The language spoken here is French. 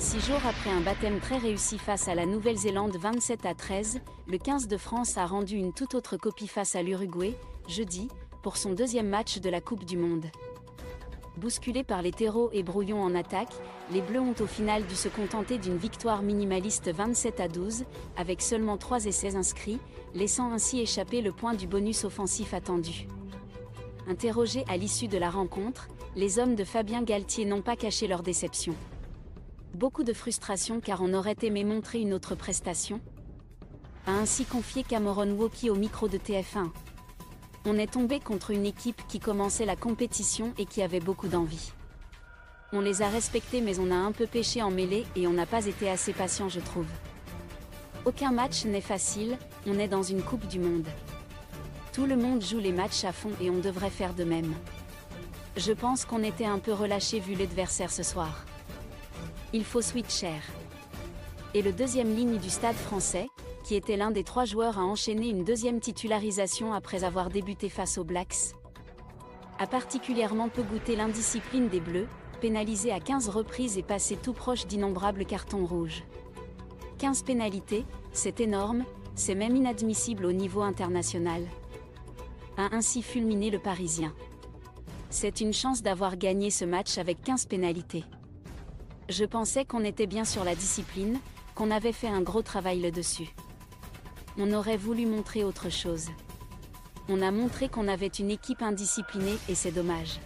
Six jours après un baptême très réussi face à la Nouvelle-Zélande 27 à 13, le 15 de France a rendu une toute autre copie face à l'Uruguay, jeudi, pour son deuxième match de la Coupe du Monde. Bousculés par les terreaux et brouillons en attaque, les Bleus ont au final dû se contenter d'une victoire minimaliste 27 à 12, avec seulement 3 essais inscrits, laissant ainsi échapper le point du bonus offensif attendu. Interrogés à l'issue de la rencontre, les hommes de Fabien Galtier n'ont pas caché leur déception. Beaucoup de frustration car on aurait aimé montrer une autre prestation a ainsi confié Cameron Woki au micro de TF1. On est tombé contre une équipe qui commençait la compétition et qui avait beaucoup d'envie. On les a respectés mais on a un peu pêché en mêlée et on n'a pas été assez patient je trouve. Aucun match n'est facile, on est dans une Coupe du Monde. Tout le monde joue les matchs à fond et on devrait faire de même. Je pense qu'on était un peu relâché vu l'adversaire ce soir. Il faut switcher. Et le deuxième ligne du stade français, qui était l'un des trois joueurs à enchaîner une deuxième titularisation après avoir débuté face aux Blacks, a particulièrement peu goûté l'indiscipline des Bleus, pénalisé à 15 reprises et passé tout proche d'innombrables cartons rouges. 15 pénalités, c'est énorme, c'est même inadmissible au niveau international. A ainsi fulminé le Parisien. C'est une chance d'avoir gagné ce match avec 15 pénalités. Je pensais qu'on était bien sur la discipline, qu'on avait fait un gros travail là-dessus. On aurait voulu montrer autre chose. On a montré qu'on avait une équipe indisciplinée et c'est dommage.